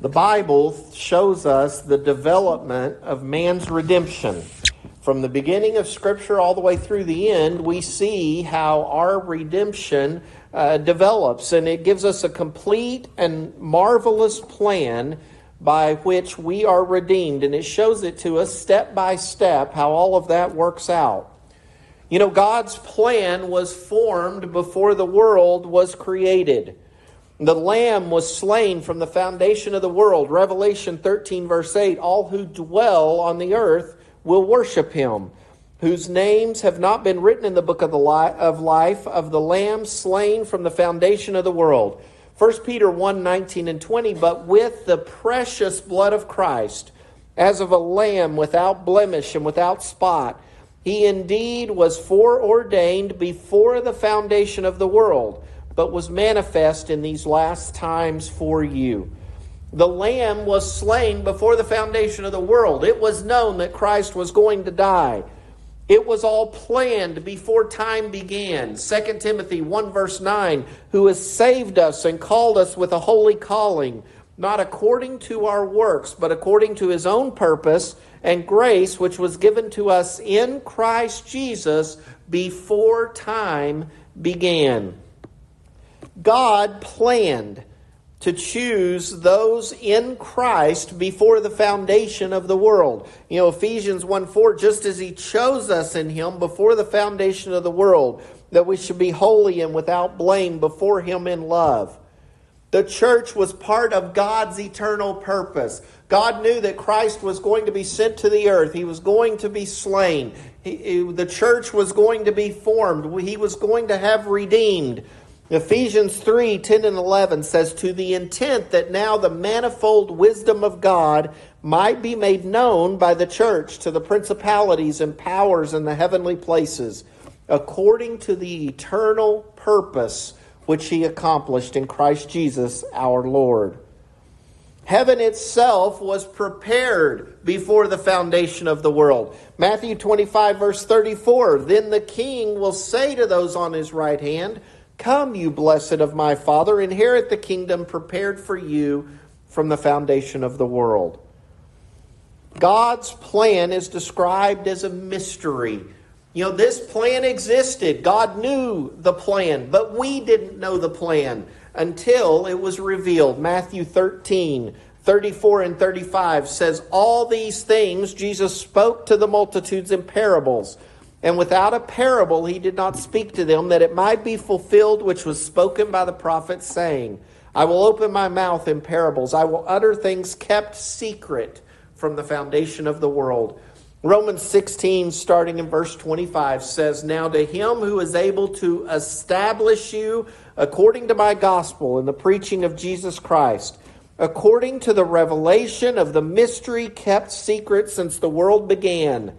The Bible shows us the development of man's redemption. From the beginning of Scripture all the way through the end, we see how our redemption uh, develops, and it gives us a complete and marvelous plan by which we are redeemed. And it shows it to us step by step how all of that works out. You know, God's plan was formed before the world was created. The Lamb was slain from the foundation of the world. Revelation 13, verse 8 All who dwell on the earth will worship him, whose names have not been written in the book of, the li- of life of the Lamb slain from the foundation of the world. 1 Peter 1 19 and 20 But with the precious blood of Christ, as of a lamb without blemish and without spot, he indeed was foreordained before the foundation of the world, but was manifest in these last times for you. The Lamb was slain before the foundation of the world. It was known that Christ was going to die. It was all planned before time began. 2 Timothy 1 verse 9, who has saved us and called us with a holy calling, not according to our works, but according to his own purpose and grace which was given to us in Christ Jesus before time began. God planned to choose those in Christ before the foundation of the world. You know, Ephesians 1 4, just as He chose us in Him before the foundation of the world, that we should be holy and without blame before Him in love. The church was part of God's eternal purpose. God knew that Christ was going to be sent to the earth. He was going to be slain. He, he, the church was going to be formed. He was going to have redeemed. Ephesians 3 10 and 11 says, To the intent that now the manifold wisdom of God might be made known by the church to the principalities and powers in the heavenly places, according to the eternal purpose which he accomplished in Christ Jesus our Lord. Heaven itself was prepared before the foundation of the world. Matthew 25, verse 34 Then the king will say to those on his right hand, Come, you blessed of my Father, inherit the kingdom prepared for you from the foundation of the world. God's plan is described as a mystery. You know, this plan existed. God knew the plan, but we didn't know the plan until it was revealed. Matthew 13, 34 and 35 says, All these things Jesus spoke to the multitudes in parables. And without a parable he did not speak to them, that it might be fulfilled which was spoken by the prophet, saying, I will open my mouth in parables. I will utter things kept secret from the foundation of the world. Romans 16, starting in verse 25, says, Now to him who is able to establish you according to my gospel and the preaching of Jesus Christ, according to the revelation of the mystery kept secret since the world began,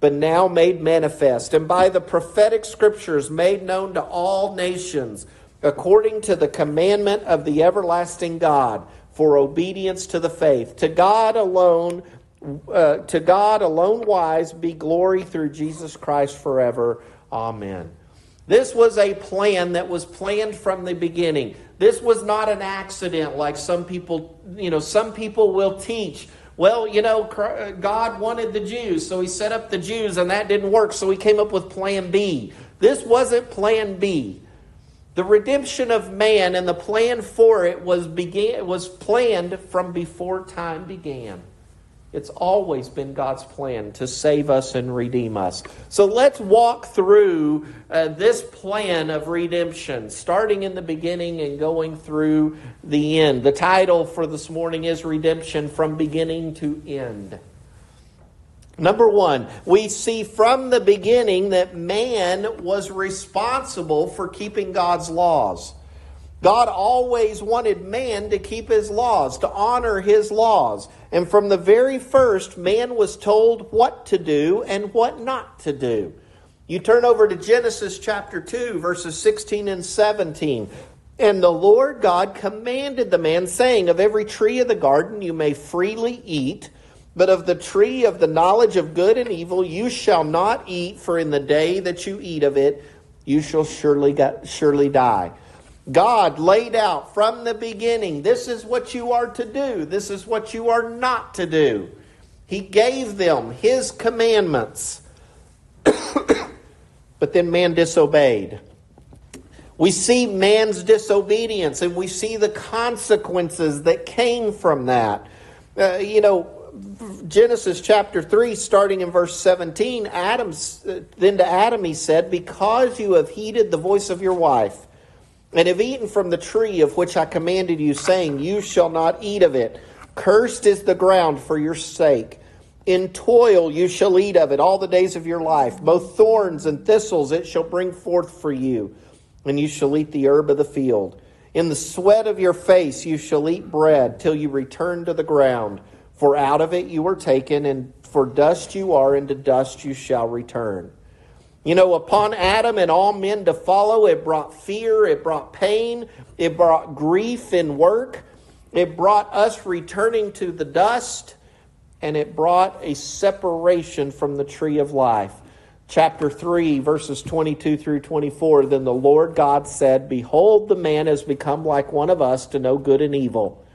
but now made manifest, and by the prophetic scriptures made known to all nations, according to the commandment of the everlasting God, for obedience to the faith. To God alone, uh, to God alone wise be glory through Jesus Christ forever. Amen. This was a plan that was planned from the beginning. This was not an accident like some people, you know, some people will teach. Well, you know, God wanted the Jews, so he set up the Jews and that didn't work, so he came up with plan B. This wasn't plan B. The redemption of man and the plan for it was began was planned from before time began. It's always been God's plan to save us and redeem us. So let's walk through uh, this plan of redemption, starting in the beginning and going through the end. The title for this morning is Redemption from Beginning to End. Number one, we see from the beginning that man was responsible for keeping God's laws. God always wanted man to keep his laws, to honor his laws. And from the very first, man was told what to do and what not to do. You turn over to Genesis chapter 2, verses 16 and 17. And the Lord God commanded the man, saying, Of every tree of the garden you may freely eat, but of the tree of the knowledge of good and evil you shall not eat, for in the day that you eat of it, you shall surely, surely die. God laid out from the beginning this is what you are to do, this is what you are not to do. He gave them His commandments. but then man disobeyed. We see man's disobedience and we see the consequences that came from that. Uh, you know, Genesis chapter 3, starting in verse 17, Adam's, uh, then to Adam he said, Because you have heeded the voice of your wife, and have eaten from the tree of which I commanded you, saying, You shall not eat of it. Cursed is the ground for your sake. In toil you shall eat of it all the days of your life. Both thorns and thistles it shall bring forth for you, and you shall eat the herb of the field. In the sweat of your face you shall eat bread till you return to the ground. For out of it you were taken, and for dust you are, and to dust you shall return. You know, upon Adam and all men to follow, it brought fear, it brought pain, it brought grief in work, it brought us returning to the dust, and it brought a separation from the tree of life. Chapter 3, verses 22 through 24 Then the Lord God said, Behold, the man has become like one of us to know good and evil.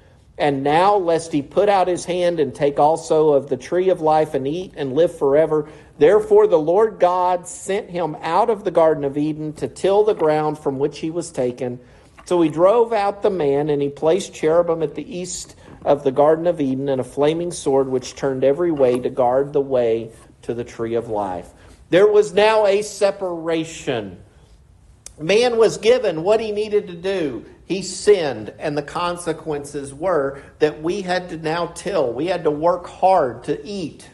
And now, lest he put out his hand and take also of the tree of life and eat and live forever. Therefore, the Lord God sent him out of the Garden of Eden to till the ground from which he was taken. So he drove out the man, and he placed cherubim at the east of the Garden of Eden, and a flaming sword which turned every way to guard the way to the tree of life. There was now a separation. Man was given what he needed to do. He sinned, and the consequences were that we had to now till. We had to work hard to eat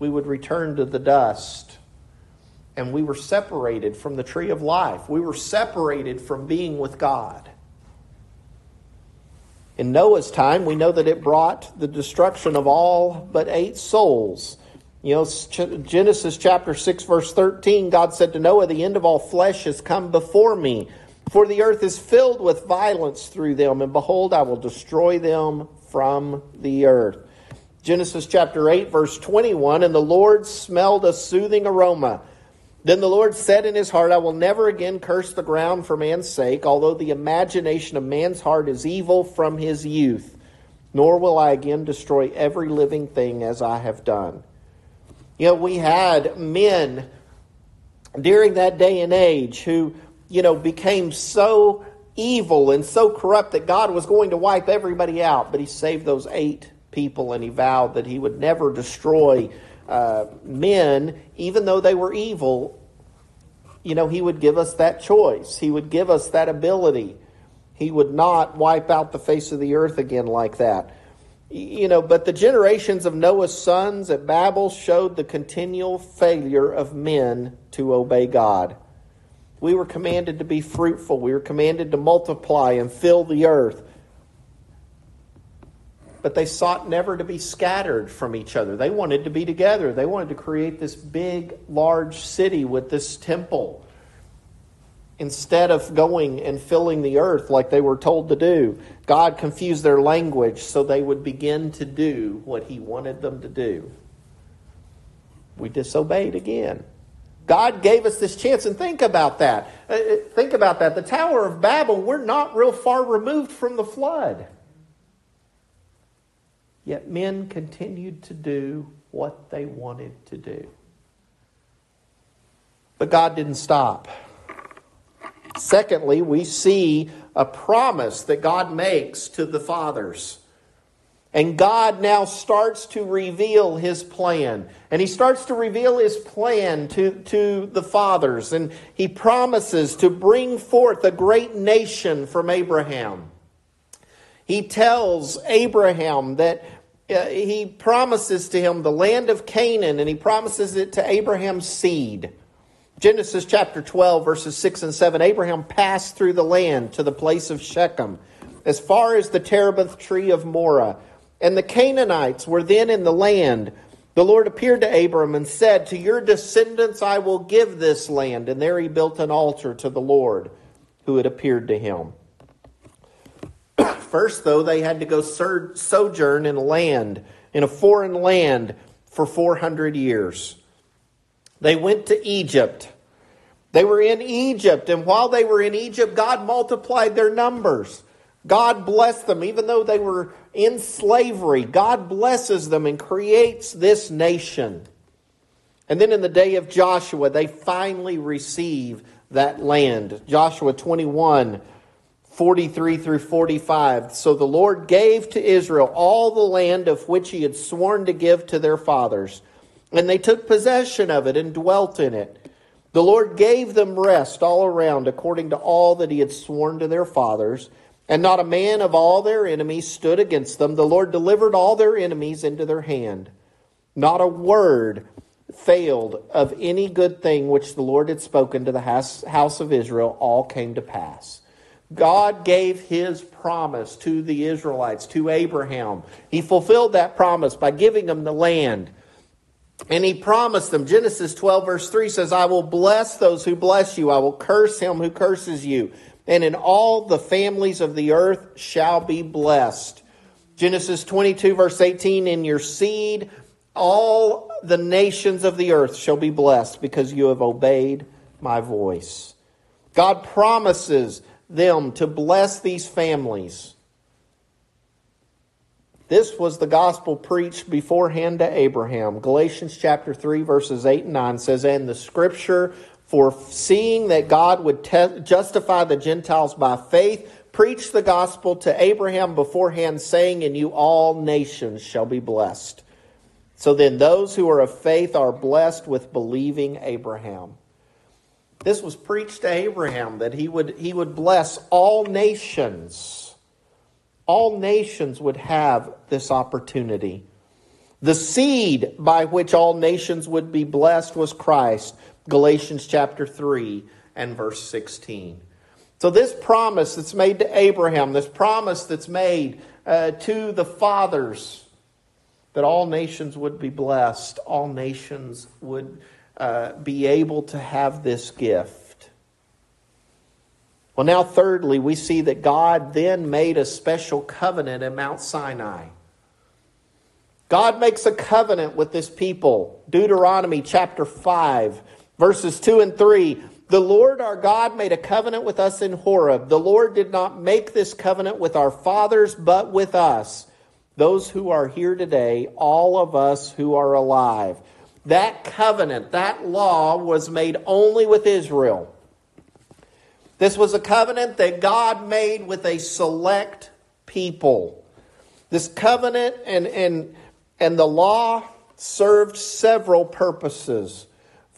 we would return to the dust. And we were separated from the tree of life. We were separated from being with God. In Noah's time, we know that it brought the destruction of all but eight souls. You know, Genesis chapter 6, verse 13, God said to Noah, The end of all flesh has come before me, for the earth is filled with violence through them, and behold, I will destroy them from the earth. Genesis chapter 8, verse 21 And the Lord smelled a soothing aroma. Then the Lord said in his heart, I will never again curse the ground for man's sake, although the imagination of man's heart is evil from his youth. Nor will I again destroy every living thing as I have done. You know, we had men during that day and age who, you know, became so evil and so corrupt that God was going to wipe everybody out, but he saved those eight people, and he vowed that he would never destroy uh, men, even though they were evil. You know, he would give us that choice, he would give us that ability. He would not wipe out the face of the earth again like that. You know, but the generations of Noah's sons at Babel showed the continual failure of men to obey God. We were commanded to be fruitful. We were commanded to multiply and fill the earth but they sought never to be scattered from each other. They wanted to be together. They wanted to create this big, large city with this temple instead of going and filling the earth like they were told to do. God confused their language so they would begin to do what He wanted them to do. We disobeyed again. God gave us this chance, and think about that. Uh, uh, think about that. The Tower of Babel, we're not real far removed from the flood. Yet men continued to do what they wanted to do. But God didn't stop. Secondly, we see a promise that God makes to the fathers. And God now starts to reveal his plan. And he starts to reveal his plan to, to the fathers. And he promises to bring forth a great nation from Abraham. He tells Abraham that uh, he promises to him the land of Canaan and he promises it to Abraham's seed. Genesis chapter 12, verses 6 and 7 Abraham passed through the land to the place of Shechem, as far as the terebinth tree of Moreh. And the Canaanites were then in the land. The Lord appeared to Abram and said, To your descendants I will give this land. And there he built an altar to the Lord who had appeared to him. First, though, they had to go sojourn in a land, in a foreign land, for 400 years. They went to Egypt. They were in Egypt, and while they were in Egypt, God multiplied their numbers. God blessed them, even though they were in slavery. God blesses them and creates this nation. And then in the day of Joshua, they finally receive that land. Joshua 21, 43 through 45. So the Lord gave to Israel all the land of which he had sworn to give to their fathers. And they took possession of it and dwelt in it. The Lord gave them rest all around according to all that he had sworn to their fathers. And not a man of all their enemies stood against them. The Lord delivered all their enemies into their hand. Not a word failed of any good thing which the Lord had spoken to the house of Israel, all came to pass. God gave his promise to the Israelites, to Abraham. He fulfilled that promise by giving them the land. And he promised them, Genesis 12, verse 3 says, I will bless those who bless you, I will curse him who curses you, and in all the families of the earth shall be blessed. Genesis 22, verse 18, in your seed all the nations of the earth shall be blessed because you have obeyed my voice. God promises them to bless these families. This was the gospel preached beforehand to Abraham. Galatians chapter 3, verses 8 and 9 says, And the scripture, foreseeing that God would te- justify the Gentiles by faith, preached the gospel to Abraham beforehand, saying, In you all nations shall be blessed. So then, those who are of faith are blessed with believing Abraham. This was preached to Abraham that he would, he would bless all nations all nations would have this opportunity. The seed by which all nations would be blessed was Christ, Galatians chapter 3 and verse 16. So, this promise that's made to Abraham, this promise that's made uh, to the fathers, that all nations would be blessed, all nations would uh, be able to have this gift. Well, now, thirdly, we see that God then made a special covenant at Mount Sinai. God makes a covenant with this people. Deuteronomy chapter 5, verses 2 and 3. The Lord our God made a covenant with us in Horeb. The Lord did not make this covenant with our fathers, but with us, those who are here today, all of us who are alive. That covenant, that law was made only with Israel. This was a covenant that God made with a select people. This covenant and, and, and the law served several purposes.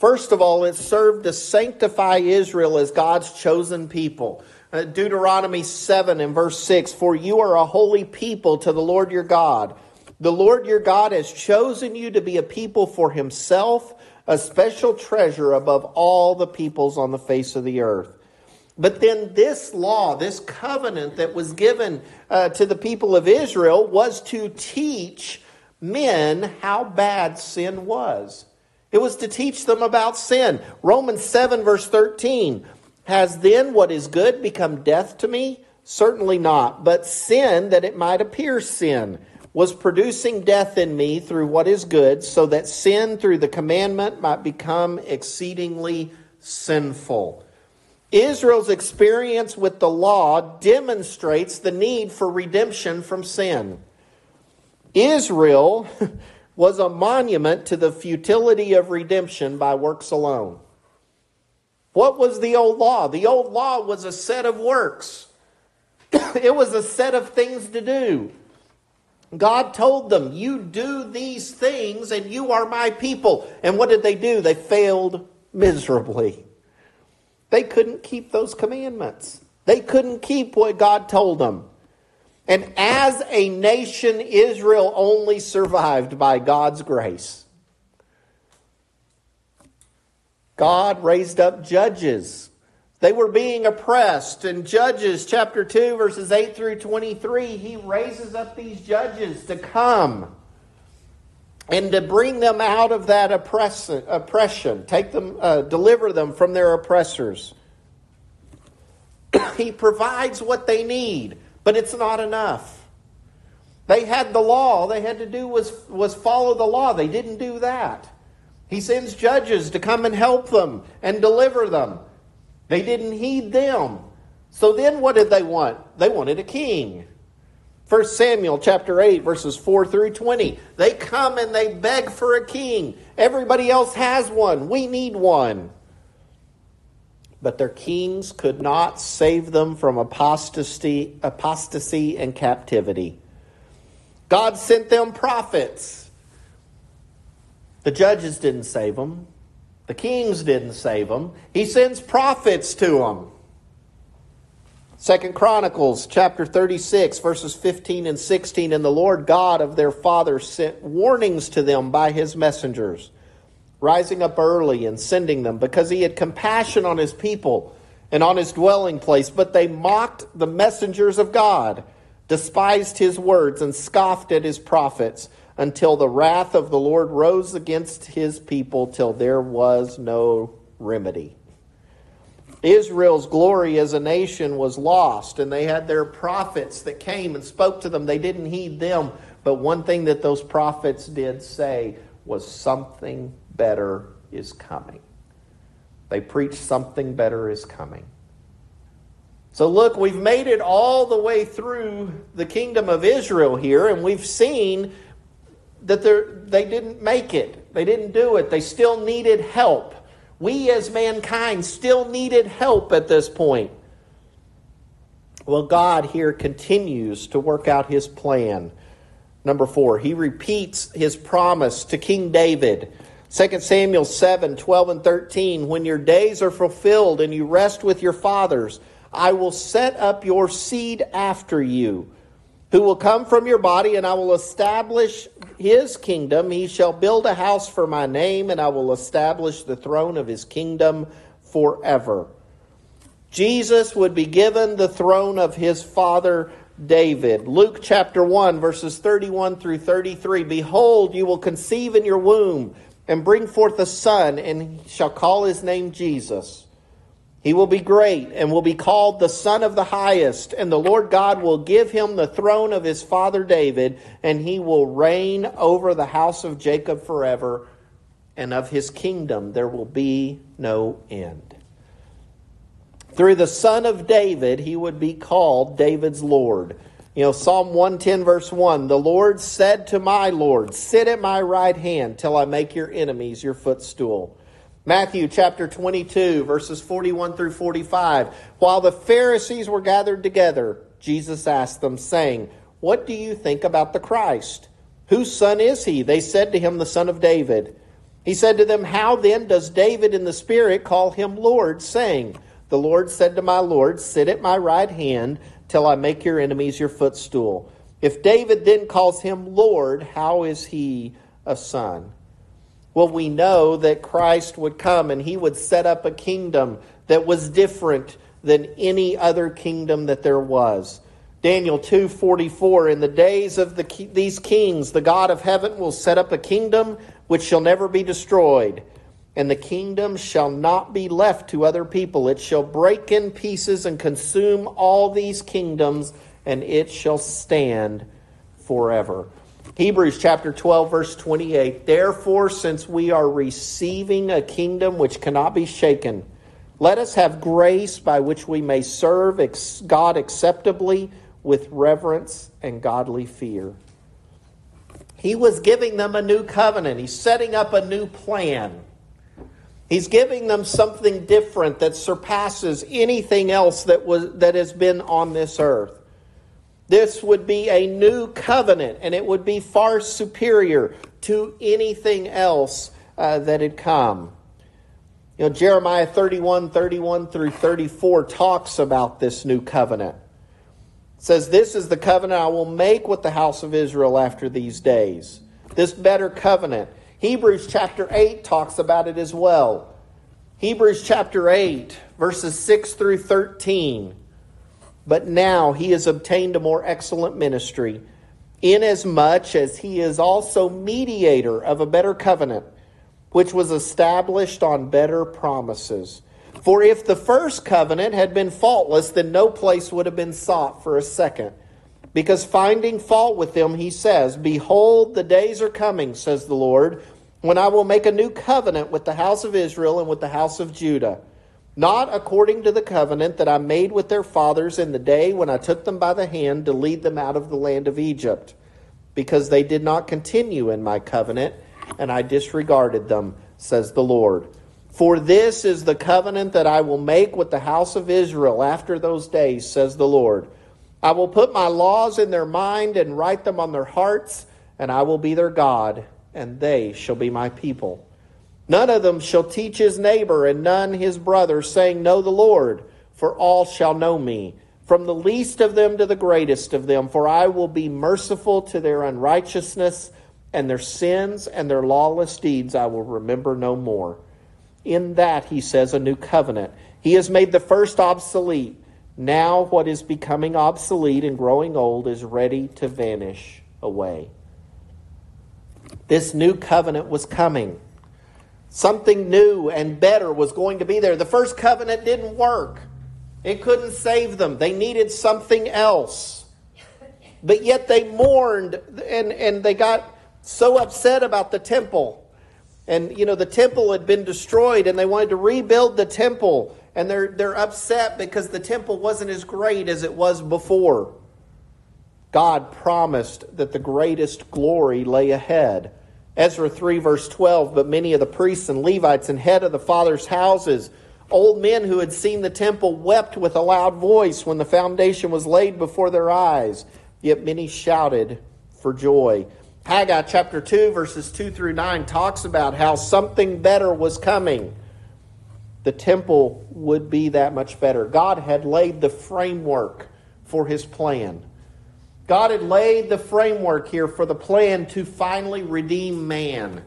First of all, it served to sanctify Israel as God's chosen people. Uh, Deuteronomy 7 and verse 6 For you are a holy people to the Lord your God. The Lord your God has chosen you to be a people for himself, a special treasure above all the peoples on the face of the earth. But then, this law, this covenant that was given uh, to the people of Israel was to teach men how bad sin was. It was to teach them about sin. Romans 7, verse 13 Has then what is good become death to me? Certainly not. But sin, that it might appear sin, was producing death in me through what is good, so that sin through the commandment might become exceedingly sinful. Israel's experience with the law demonstrates the need for redemption from sin. Israel was a monument to the futility of redemption by works alone. What was the old law? The old law was a set of works, it was a set of things to do. God told them, You do these things and you are my people. And what did they do? They failed miserably. They couldn't keep those commandments. They couldn't keep what God told them. And as a nation, Israel only survived by God's grace. God raised up judges. They were being oppressed. In Judges chapter 2, verses 8 through 23, he raises up these judges to come and to bring them out of that oppression, take them, uh, deliver them from their oppressors. he provides what they need, but it's not enough. They had the law. All they had to do was, was follow the law. They didn't do that. He sends judges to come and help them and deliver them. They didn't heed them. So then what did they want? They wanted a king. 1 Samuel chapter 8 verses 4 through 20. They come and they beg for a king. Everybody else has one. We need one. But their kings could not save them from apostasy, apostasy and captivity. God sent them prophets. The judges didn't save them. The kings didn't save them. He sends prophets to them. Second Chronicles chapter 36 verses 15 and 16 and the Lord God of their fathers sent warnings to them by his messengers rising up early and sending them because he had compassion on his people and on his dwelling place but they mocked the messengers of God despised his words and scoffed at his prophets until the wrath of the Lord rose against his people till there was no remedy Israel's glory as a nation was lost, and they had their prophets that came and spoke to them. They didn't heed them. But one thing that those prophets did say was something better is coming. They preach something better is coming. So, look, we've made it all the way through the kingdom of Israel here, and we've seen that they didn't make it. They didn't do it. They still needed help we as mankind still needed help at this point. Well, God here continues to work out his plan. Number four, he repeats his promise to King David. 2 Samuel 7 12 and 13. When your days are fulfilled and you rest with your fathers, I will set up your seed after you who will come from your body, and I will establish his kingdom. He shall build a house for my name, and I will establish the throne of his kingdom forever. Jesus would be given the throne of his father David. Luke chapter 1, verses 31 through 33. Behold, you will conceive in your womb and bring forth a son, and shall call his name Jesus. He will be great and will be called the Son of the Highest, and the Lord God will give him the throne of his father David, and he will reign over the house of Jacob forever, and of his kingdom there will be no end. Through the Son of David, he would be called David's Lord. You know, Psalm 110, verse 1 The Lord said to my Lord, Sit at my right hand till I make your enemies your footstool. Matthew chapter 22, verses 41 through 45. While the Pharisees were gathered together, Jesus asked them, saying, What do you think about the Christ? Whose son is he? They said to him, The son of David. He said to them, How then does David in the Spirit call him Lord, saying, The Lord said to my Lord, Sit at my right hand till I make your enemies your footstool. If David then calls him Lord, how is he a son? Well, we know that Christ would come and he would set up a kingdom that was different than any other kingdom that there was. Daniel 2:44 In the days of the, these kings the God of heaven will set up a kingdom which shall never be destroyed and the kingdom shall not be left to other people it shall break in pieces and consume all these kingdoms and it shall stand forever. Hebrews chapter 12, verse 28. Therefore, since we are receiving a kingdom which cannot be shaken, let us have grace by which we may serve God acceptably with reverence and godly fear. He was giving them a new covenant, He's setting up a new plan. He's giving them something different that surpasses anything else that, was, that has been on this earth. This would be a new covenant, and it would be far superior to anything else uh, that had come. You know, Jeremiah 31, 31 through 34 talks about this new covenant. It says, This is the covenant I will make with the house of Israel after these days. This better covenant. Hebrews chapter 8 talks about it as well. Hebrews chapter 8, verses 6 through 13. But now he has obtained a more excellent ministry, inasmuch as he is also mediator of a better covenant, which was established on better promises. For if the first covenant had been faultless, then no place would have been sought for a second. Because finding fault with them, he says, Behold, the days are coming, says the Lord, when I will make a new covenant with the house of Israel and with the house of Judah, not according to the covenant that I made with their fathers in the day when I took them by the hand to lead them out of the land of Egypt, because they did not continue in my covenant, and I disregarded them, says the Lord. For this is the covenant that I will make with the house of Israel after those days, says the Lord. I will put my laws in their mind and write them on their hearts, and I will be their God, and they shall be my people. None of them shall teach his neighbor, and none his brother, saying, Know the Lord, for all shall know me, from the least of them to the greatest of them, for I will be merciful to their unrighteousness, and their sins and their lawless deeds I will remember no more. In that, he says, a new covenant. He has made the first obsolete. Now, what is becoming obsolete and growing old is ready to vanish away. This new covenant was coming. Something new and better was going to be there. The first covenant didn't work, it couldn't save them. They needed something else. But yet they mourned and, and they got so upset about the temple and you know the temple had been destroyed and they wanted to rebuild the temple and they're they're upset because the temple wasn't as great as it was before god promised that the greatest glory lay ahead ezra 3 verse 12 but many of the priests and levites and head of the fathers houses old men who had seen the temple wept with a loud voice when the foundation was laid before their eyes yet many shouted for joy Haggai chapter 2, verses 2 through 9, talks about how something better was coming. The temple would be that much better. God had laid the framework for his plan. God had laid the framework here for the plan to finally redeem man.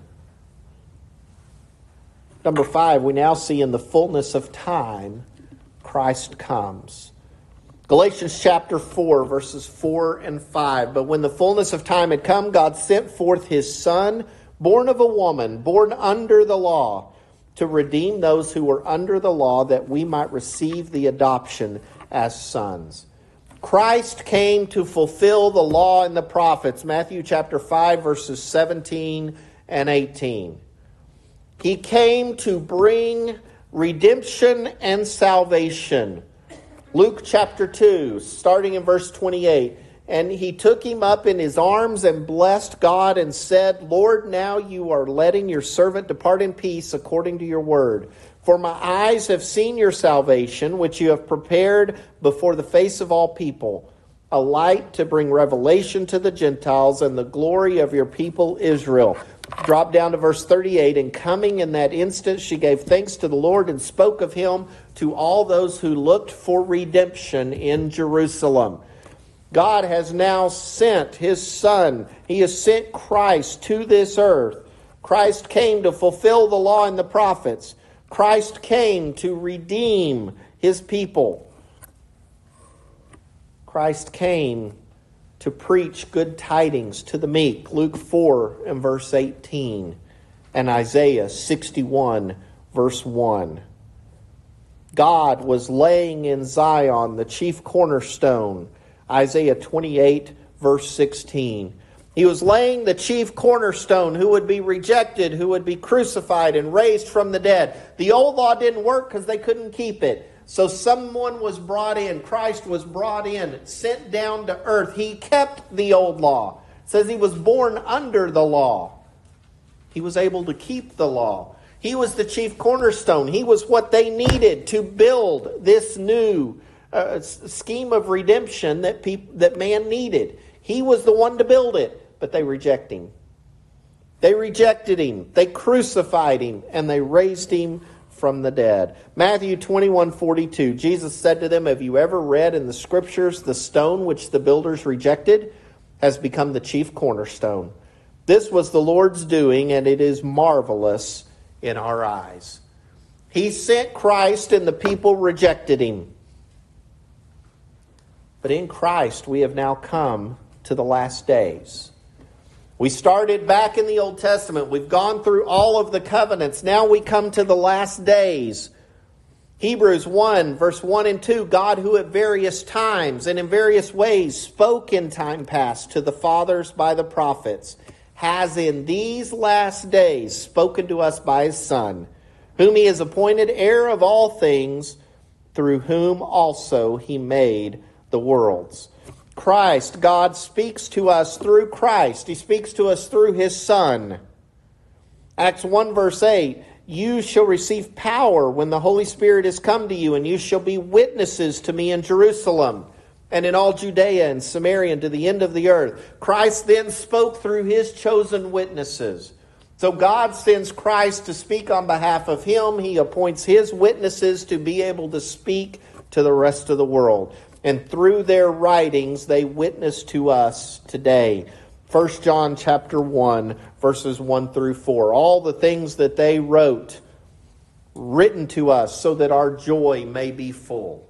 Number five, we now see in the fullness of time, Christ comes. Galatians chapter 4, verses 4 and 5. But when the fullness of time had come, God sent forth his Son, born of a woman, born under the law, to redeem those who were under the law, that we might receive the adoption as sons. Christ came to fulfill the law and the prophets. Matthew chapter 5, verses 17 and 18. He came to bring redemption and salvation Luke chapter 2, starting in verse 28. And he took him up in his arms and blessed God and said, Lord, now you are letting your servant depart in peace according to your word. For my eyes have seen your salvation, which you have prepared before the face of all people, a light to bring revelation to the Gentiles and the glory of your people Israel. Drop down to verse 38. And coming in that instant, she gave thanks to the Lord and spoke of him to all those who looked for redemption in Jerusalem. God has now sent his Son. He has sent Christ to this earth. Christ came to fulfill the law and the prophets. Christ came to redeem his people. Christ came to preach good tidings to the meek. Luke 4 and verse 18, and Isaiah 61 verse 1. God was laying in Zion the chief cornerstone. Isaiah 28 verse 16. He was laying the chief cornerstone who would be rejected, who would be crucified and raised from the dead. The old law didn't work because they couldn't keep it. So someone was brought in, Christ was brought in, sent down to earth. He kept the old law. It says he was born under the law. He was able to keep the law. He was the chief cornerstone. He was what they needed to build this new uh, scheme of redemption that that man needed. He was the one to build it, but they rejected him. They rejected him. They crucified him and they raised him from the dead. Matthew 21 42, Jesus said to them, Have you ever read in the scriptures the stone which the builders rejected has become the chief cornerstone? This was the Lord's doing, and it is marvelous in our eyes. He sent Christ, and the people rejected him. But in Christ, we have now come to the last days. We started back in the Old Testament. We've gone through all of the covenants. Now we come to the last days. Hebrews 1, verse 1 and 2 God, who at various times and in various ways spoke in time past to the fathers by the prophets, has in these last days spoken to us by his Son, whom he has appointed heir of all things, through whom also he made the worlds. Christ, God speaks to us through Christ. He speaks to us through his Son. Acts 1, verse 8 You shall receive power when the Holy Spirit has come to you, and you shall be witnesses to me in Jerusalem and in all Judea and Samaria and to the end of the earth. Christ then spoke through his chosen witnesses. So God sends Christ to speak on behalf of him. He appoints his witnesses to be able to speak to the rest of the world. And through their writings, they witness to us today. 1 John chapter 1, verses 1 through 4. All the things that they wrote, written to us so that our joy may be full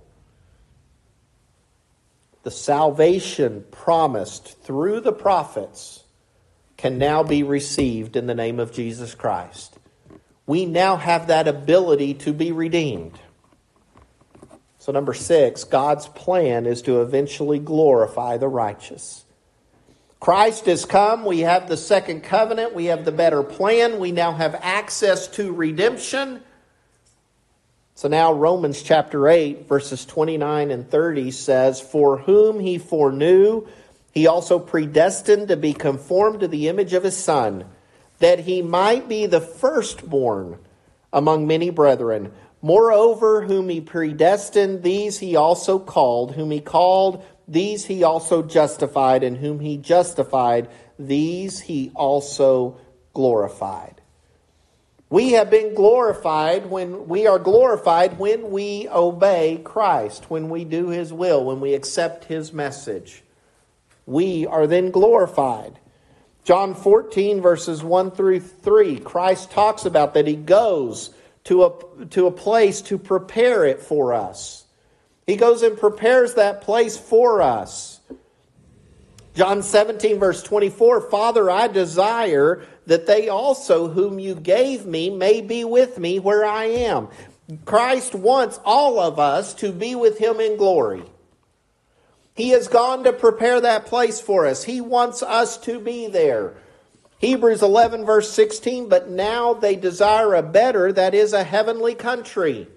the salvation promised through the prophets can now be received in the name of Jesus Christ. We now have that ability to be redeemed. So, number six, God's plan is to eventually glorify the righteous. Christ has come. We have the second covenant. We have the better plan. We now have access to redemption. So now Romans chapter 8, verses 29 and 30 says, For whom he foreknew, he also predestined to be conformed to the image of his Son, that he might be the firstborn among many brethren. Moreover, whom he predestined, these he also called. Whom he called, these he also justified. And whom he justified, these he also glorified. We have been glorified when we are glorified when we obey Christ, when we do his will, when we accept his message. We are then glorified. John 14, verses 1 through 3, Christ talks about that he goes to a, to a place to prepare it for us. He goes and prepares that place for us. John 17, verse 24 Father, I desire that they also, whom you gave me, may be with me where I am. Christ wants all of us to be with him in glory. He has gone to prepare that place for us. He wants us to be there. Hebrews 11, verse 16, but now they desire a better, that is, a heavenly country.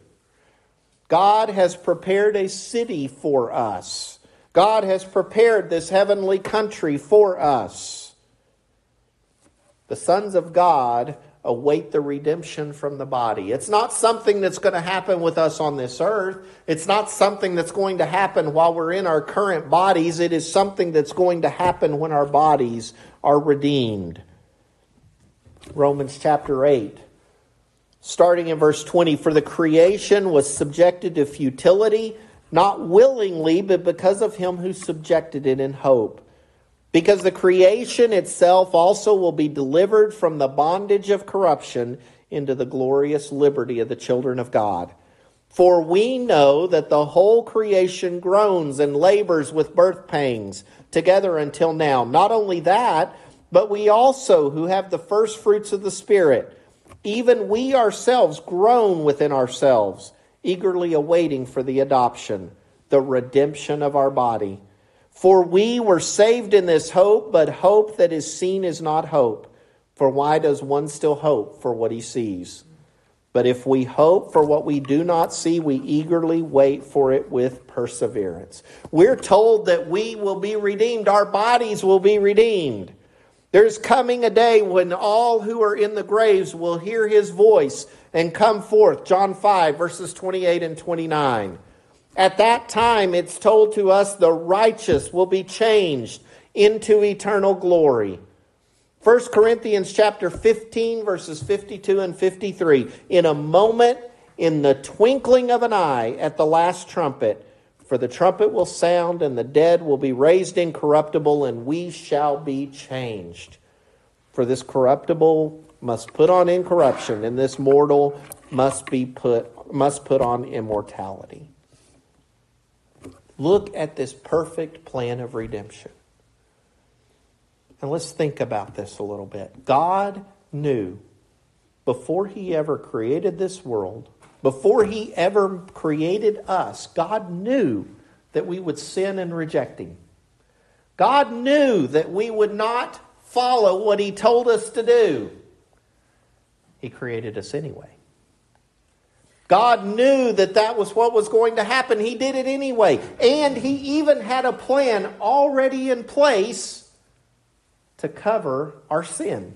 God has prepared a city for us. God has prepared this heavenly country for us. The sons of God await the redemption from the body. It's not something that's going to happen with us on this earth. It's not something that's going to happen while we're in our current bodies. It is something that's going to happen when our bodies are redeemed. Romans chapter 8, starting in verse 20 For the creation was subjected to futility not willingly, but because of him who subjected it in hope. Because the creation itself also will be delivered from the bondage of corruption into the glorious liberty of the children of God. For we know that the whole creation groans and labors with birth pangs together until now. Not only that, but we also, who have the first fruits of the Spirit, even we ourselves groan within ourselves eagerly awaiting for the adoption, the redemption of our body. For we were saved in this hope, but hope that is seen is not hope. For why does one still hope for what he sees? But if we hope for what we do not see, we eagerly wait for it with perseverance. We're told that we will be redeemed, our bodies will be redeemed. There's coming a day when all who are in the graves will hear his voice and come forth. John 5, verses 28 and 29. At that time, it's told to us the righteous will be changed into eternal glory. 1 Corinthians chapter 15, verses 52 and 53. In a moment, in the twinkling of an eye, at the last trumpet, for the trumpet will sound, and the dead will be raised incorruptible, and we shall be changed. For this corruptible must put on incorruption, and this mortal must be put must put on immortality. Look at this perfect plan of redemption. And let's think about this a little bit. God knew before he ever created this world, before he ever created us, God knew that we would sin and reject him. God knew that we would not follow what He told us to do. He created us anyway. God knew that that was what was going to happen. He did it anyway. And He even had a plan already in place to cover our sin,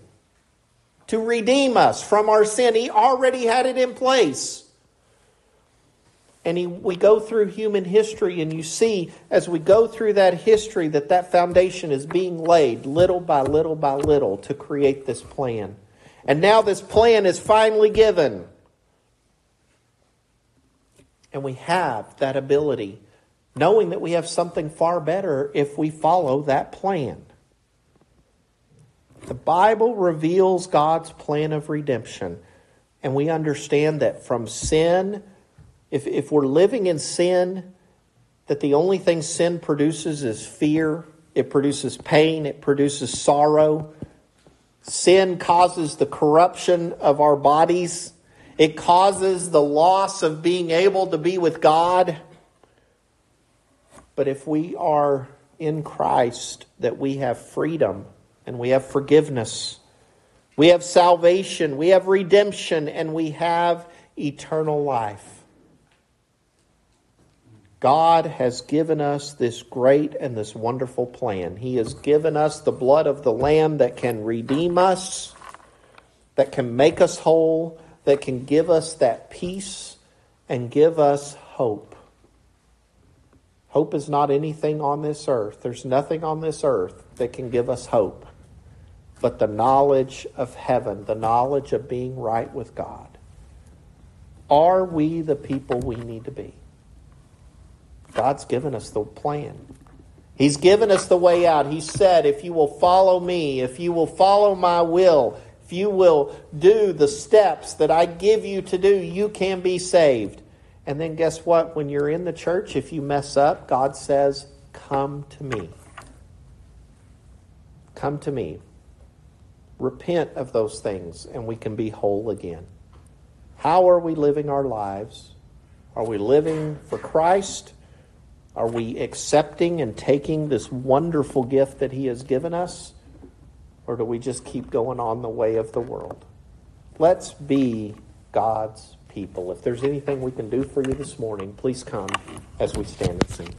to redeem us from our sin. He already had it in place. And he, we go through human history, and you see as we go through that history that that foundation is being laid little by little by little to create this plan. And now this plan is finally given. And we have that ability, knowing that we have something far better if we follow that plan. The Bible reveals God's plan of redemption, and we understand that from sin, if, if we're living in sin, that the only thing sin produces is fear, it produces pain, it produces sorrow. Sin causes the corruption of our bodies. It causes the loss of being able to be with God. But if we are in Christ, that we have freedom and we have forgiveness, we have salvation, we have redemption, and we have eternal life. God has given us this great and this wonderful plan. He has given us the blood of the Lamb that can redeem us, that can make us whole, that can give us that peace and give us hope. Hope is not anything on this earth. There's nothing on this earth that can give us hope but the knowledge of heaven, the knowledge of being right with God. Are we the people we need to be? God's given us the plan. He's given us the way out. He said, if you will follow me, if you will follow my will, if you will do the steps that I give you to do, you can be saved. And then guess what? When you're in the church, if you mess up, God says, Come to me. Come to me. Repent of those things, and we can be whole again. How are we living our lives? Are we living for Christ? Are we accepting and taking this wonderful gift that He has given us? Or do we just keep going on the way of the world? Let's be God's people. If there's anything we can do for you this morning, please come as we stand and sing.